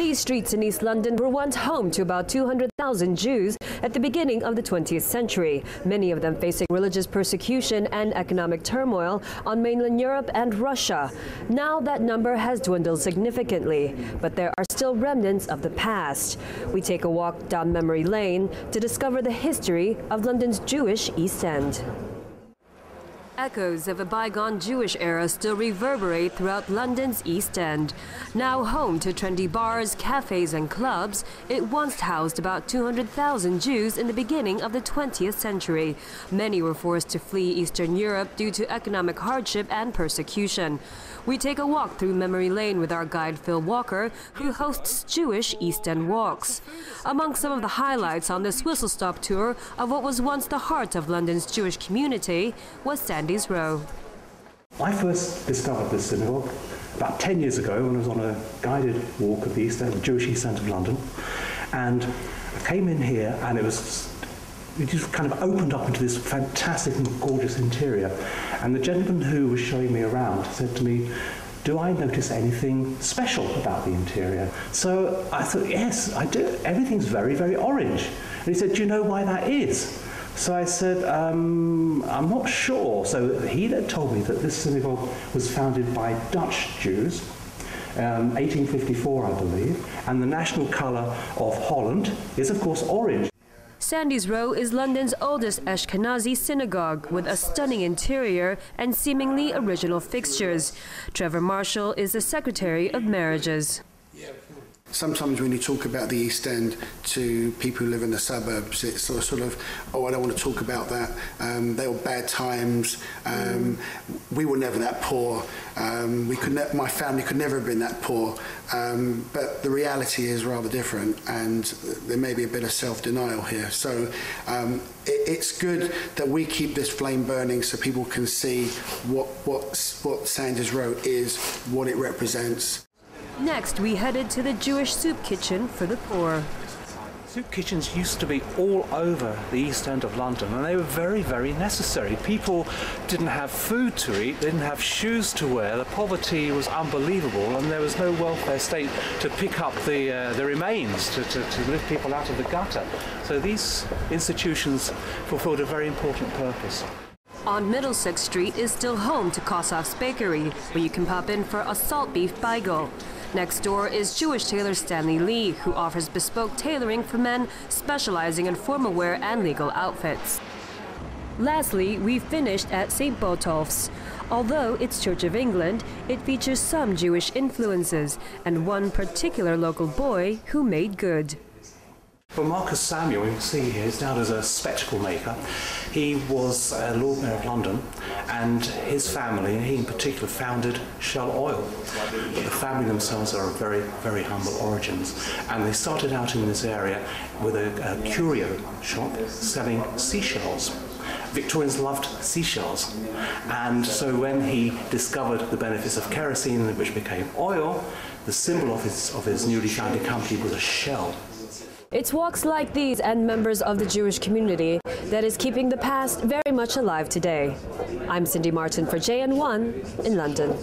These streets in East London were once home to about 200,000 Jews at the beginning of the 20th century, many of them facing religious persecution and economic turmoil on mainland Europe and Russia. Now that number has dwindled significantly, but there are still remnants of the past. We take a walk down memory lane to discover the history of London's Jewish East End. Echoes of a bygone Jewish era still reverberate throughout London's East End. Now home to trendy bars, cafes, and clubs, it once housed about 200,000 Jews in the beginning of the 20th century. Many were forced to flee Eastern Europe due to economic hardship and persecution. We take a walk through memory lane with our guide Phil Walker, who hosts Jewish East End walks. Among some of the highlights on this whistle stop tour of what was once the heart of London's Jewish community was Sandys Row. I first discovered this synagogue about 10 years ago when I was on a guided walk of the East End, the Jewish East End of London. And I came in here and it was it just kind of opened up into this fantastic and gorgeous interior. And the gentleman who was showing me around said to me, do I notice anything special about the interior? So I thought, yes, I do. Everything's very, very orange. And he said, do you know why that is? So I said, um, I'm not sure. So he then told me that this synagogue was founded by Dutch Jews, um, 1854, I believe, and the national colour of Holland is, of course, orange. Sandys Row is London's oldest Ashkenazi synagogue with a stunning interior and seemingly original fixtures. Trevor Marshall is the Secretary of Marriages. Sometimes when you talk about the East End to people who live in the suburbs, it's sort of, oh, I don't want to talk about that. Um, they were bad times. Um, we were never that poor. Um, we could my family could never have been that poor. Um, but the reality is rather different, and there may be a bit of self-denial here. So um, it, it's good that we keep this flame burning so people can see what, what, what Sandys Row is, what it represents. Next, we headed to the Jewish soup kitchen for the poor. Soup kitchens used to be all over the East End of London and they were very, very necessary. People didn't have food to eat, they didn't have shoes to wear, the poverty was unbelievable and there was no welfare state to pick up the, uh, the remains, to, to, to lift people out of the gutter. So these institutions fulfilled a very important purpose. On Middlesex Street is still home to Kossoff's Bakery, where you can pop in for a salt beef bagel. Next door is Jewish tailor Stanley Ley, who offers bespoke tailoring for men specializing in formal wear and legal outfits. Lastly, we finished at St. Botolph's. Although it's Church of England, it features some Jewish influences and one particular local boy who made good. Well, Marcus Samuel, you can see here, is known as a spectacle maker. He was a Lord Mayor of London, and his family, and he in particular, founded Shell Oil. But the family themselves are of very, very humble origins, and they started out in this area with a, a curio shop selling seashells. Victorians loved seashells, and so when he discovered the benefits of kerosene, which became oil, the symbol of his, of his newly founded company was a shell. It's walks like these and members of the Jewish community that is keeping the past very much alive today. I'm Cindy Martin for JN1 in London.